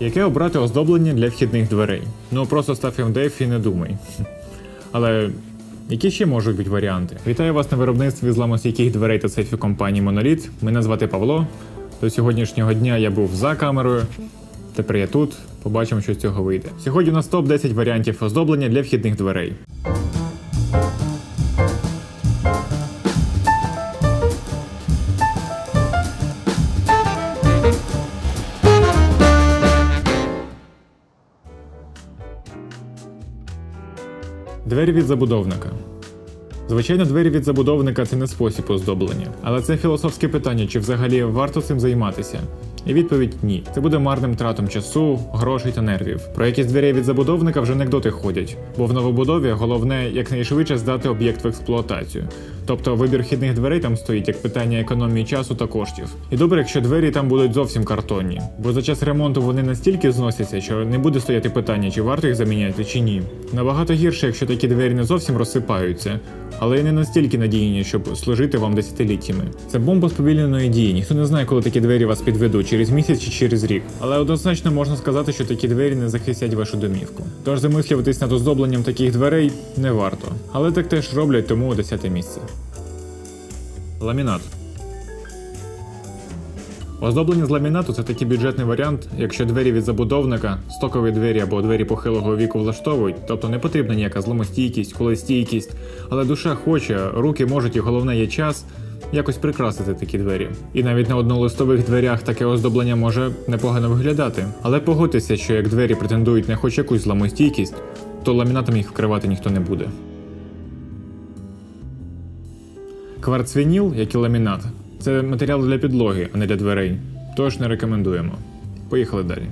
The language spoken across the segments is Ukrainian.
Яке обрати оздоблення для вхідних дверей? Ну просто став МДФ і не думай. Але які ще можуть бути варіанти? Вітаю вас на виробництві зламостійких дверей та сейфів компанії Monolith. Мене звати Павло. До сьогоднішнього дня я був за камерою. Тепер я тут. Побачимо, що з цього вийде. Сьогодні у нас топ 10 варіантів оздоблення для вхідних дверей. Двері від забудовника. Звичайно, двері від забудовника це не спосіб оздоблення, але це філософське питання, чи взагалі варто цим займатися. І відповідь ні. Це буде марним тратом часу, грошей та нервів. Про якість дверей від забудовника вже анекдоти ходять, бо в новобудові головне якнайшвидше здати об'єкт в експлуатацію. Тобто вибір хідних дверей там стоїть як питання економії часу та коштів. І добре, якщо двері там будуть зовсім картонні, бо за час ремонту вони настільки зносяться, що не буде стояти питання, чи варто їх заміняти, чи ні. Набагато гірше, якщо такі двері не зовсім розсипаються, але й не настільки надійні, щоб служити вам десятиліттями. Це бомба сповільненої дії. Ніхто не знає, коли такі двері вас підведуть через місяць чи через рік. Але однозначно можна сказати, що такі двері не захистять вашу домівку. Тож замислюватись над оздобленням таких дверей не варто. Але так теж роблять, тому 10 місце. Ламінат. Оздоблення з ламінату це такий бюджетний варіант, якщо двері від забудовника, стокові двері або двері похилого віку влаштовують, тобто не потрібна ніяка зломостійкість, колестійкість, але душа хоче, руки можуть і головне є час якось прикрасити такі двері. І навіть на однолистових дверях таке оздоблення може непогано виглядати. Але погодьтеся, що як двері претендують на хоч якусь зламостійкість, то ламінатом їх вкривати ніхто не буде. Кварцвініл, як і ламінат, це матеріал для підлоги, а не для дверей. Тож не рекомендуємо. Поїхали далі.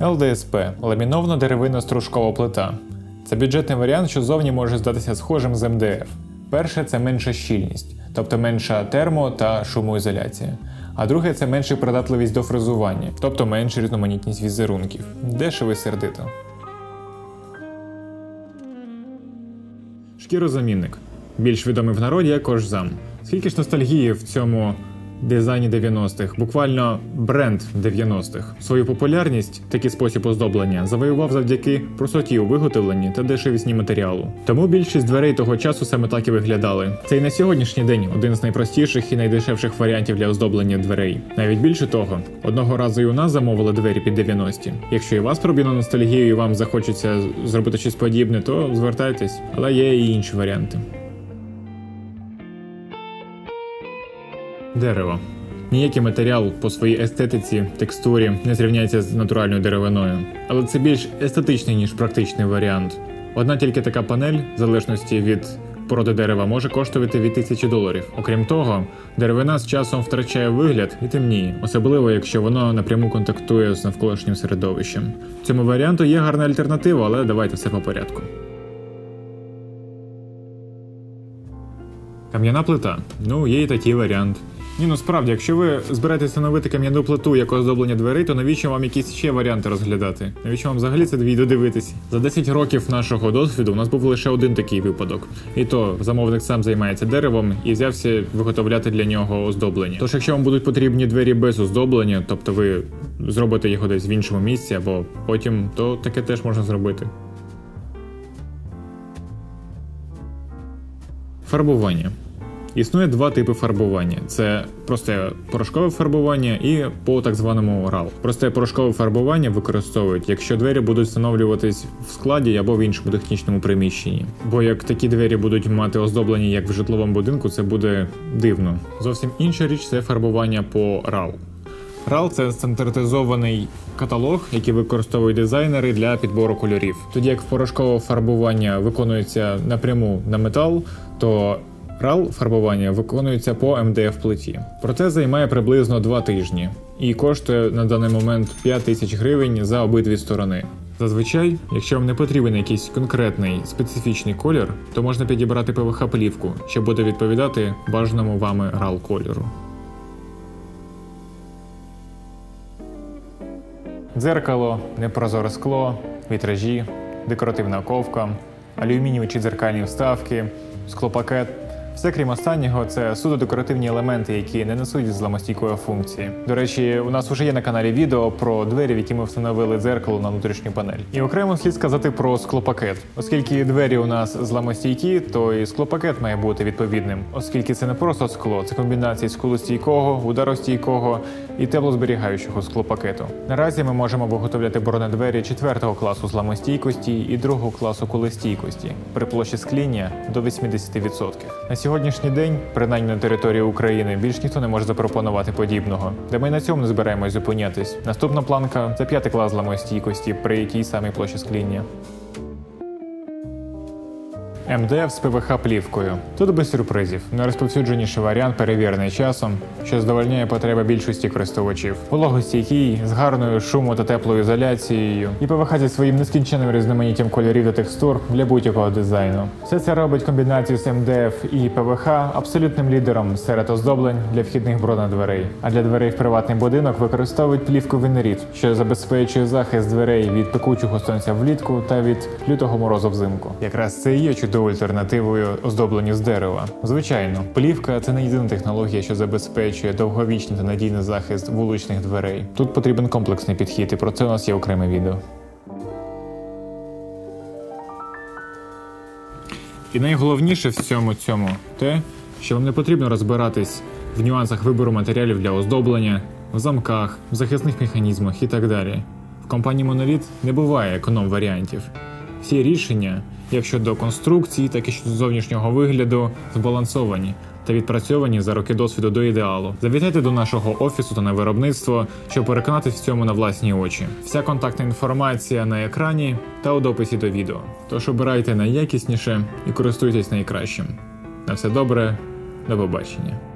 ЛДСП ламінована деревина стружкова плита. Це бюджетний варіант, що зовні може здатися схожим з МДФ. Перше це менша щільність, тобто менша термо та шумоізоляція. А друге це менша придатливість до фрезування, тобто менша різноманітність візерунків. Дешево і сердито. Шкірозамінник. Більш відомий в народі як кожзам. Скільки ж ностальгії в цьому дизайні 90-х, буквально бренд 90-х. Свою популярність, такий спосіб оздоблення, завоював завдяки простоті у виготовленні та дешевісні матеріалу. Тому більшість дверей того часу саме так і виглядали. Це і на сьогоднішній день один з найпростіших і найдешевших варіантів для оздоблення дверей. Навіть більше того, одного разу і у нас замовили двері під 90-ті. Якщо і вас пробіно ностальгію і вам захочеться зробити щось подібне, то звертайтесь, але є і інші варіанти. Дерево. Ніякий матеріал по своїй естетиці, текстурі не зрівняється з натуральною деревиною, але це більш естетичний ніж практичний варіант. Одна тільки така панель, в залежності від породи дерева, може коштувати від тисячі доларів. Окрім того, деревина з часом втрачає вигляд і темніє, особливо якщо воно напряму контактує з навколишнім середовищем. Цьому варіанту є гарна альтернатива, але давайте все по порядку. Кам'яна плита. Ну, є і такий варіант. Ні, ну справді, якщо ви збираєтесь встановити кам'яну плиту як оздоблення дверей, то навіщо вам якісь ще варіанти розглядати? Навіщо вам взагалі це відео дивитись? За 10 років нашого досвіду у нас був лише один такий випадок. І то замовник сам займається деревом і взявся виготовляти для нього оздоблення. Тож, якщо вам будуть потрібні двері без оздоблення, тобто ви зробите його десь в іншому місці або потім, то таке теж можна зробити. Фарбування. Існує два типи фарбування: це просте порошкове фарбування і по так званому RAL. Просте порошкове фарбування використовують, якщо двері будуть встановлюватись в складі або в іншому технічному приміщенні. Бо як такі двері будуть мати оздоблення як в житловому будинку, це буде дивно. Зовсім інша річ це фарбування по RAL. RAL – це стандартизований каталог, який використовують дизайнери для підбору кольорів. Тоді як порошкове фарбування виконується напряму на метал, то RAL фарбування виконується по МДФ плиті. Проте займає приблизно 2 тижні і коштує на даний момент 5 тисяч гривень за обидві сторони. Зазвичай, якщо вам не потрібен якийсь конкретний специфічний колір, то можна підібрати ПВХ-плівку, що буде відповідати бажаному вами RAL кольору. Дзеркало, непрозоре скло, вітражі, декоративна ковка, алюмінієві чи дзеркальні вставки, склопакет. Все крім останнього, це суто декоративні елементи, які не несуть зламостійкої функції. До речі, у нас вже є на каналі відео про двері, в які ми встановили дзеркало на внутрішню панель. І окремо слід сказати про склопакет. Оскільки двері у нас зламостійкі, то і склопакет має бути відповідним, оскільки це не просто скло, це комбінація скулостійкого, ударостійкого і теплозберігаючого склопакету. Наразі ми можемо виготовляти бронедвері четвертого класу зламостійкості і другого класу кулестійкості при площі скління до 80%. Сьогоднішній день, принаймні на території України, більш ніхто не може запропонувати подібного. Де ми на цьому не збираємось зупинятись. Наступна планка це п'ятий клас зламостійкості при якій самій площі скління. МДФ з ПВХ плівкою. Тут без сюрпризів. Найрозповсюдженіший варіант перевірений часом, що задовольняє потреби більшості користувачів. Вологостійкий, з гарною шуму та теплою ізоляцією, і ПВХ зі своїм нескінченним різноманіттям кольорів та текстур для будь-якого дизайну. Все це робить комбінацію з МДФ і ПВХ абсолютним лідером серед оздоблень для вхідних бронедверей. А для дверей в приватний будинок використовують плівку Венеріт, що забезпечує захист дверей від пекучого сонця влітку та від лютого морозу взимку. Якраз це і є чудовою альтернативою оздобленню з дерева. Звичайно, плівка це не єдина технологія, що забезпечує довговічний та надійний захист вуличних дверей. Тут потрібен комплексний підхід, і про це у нас є окреме відео. І найголовніше в всьому цьому те, що вам не потрібно розбиратись в нюансах вибору матеріалів для оздоблення, в замках, в захисних механізмах і так далі. В компанії Monolith не буває економ варіантів. Всі рішення, як щодо конструкції, так і щодо зовнішнього вигляду, збалансовані та відпрацьовані за роки досвіду до ідеалу. Завітайте до нашого офісу та на виробництво, щоб переконатись в цьому на власні очі. Вся контактна інформація на екрані та у дописі до відео. Тож обирайте найякісніше і користуйтесь найкращим. На все добре, до побачення.